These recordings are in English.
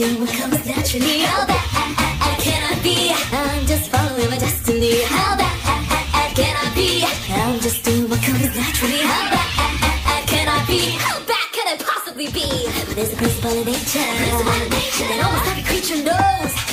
do what comes naturally. How bad can I be? I'm just following my destiny. How bad can I be? I'm just doing what comes naturally. How bad can I be? How bad can I possibly be? There's a principle in nature that almost every creature knows.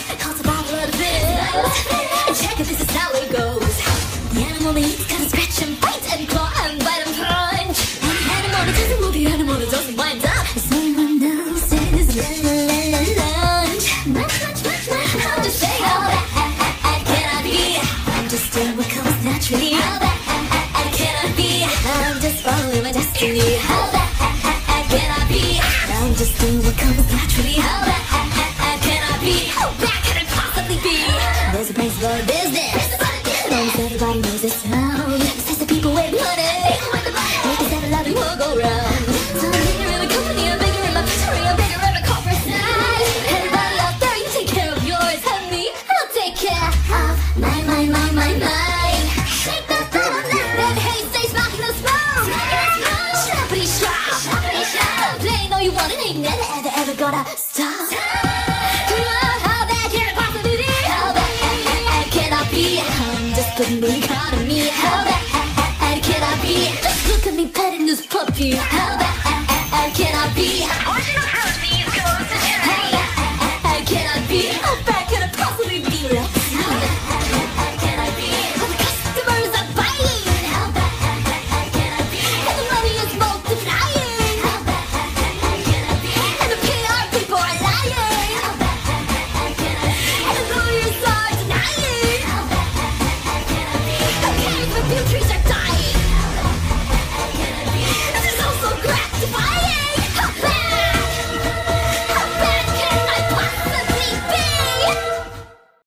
Destiny. How bad can I be? I'm just doing what comes naturally. How bad can I be? How bad can I possibly be? There's a place for business. Ever, ever gonna stop. Come on, how bad can it possibly be? How bad can I be? I'm just putting the economy. How bad can I be? Just look at me petting this puppy. How bad can I be? Original house needs goes to How bad can I be? The lawyers are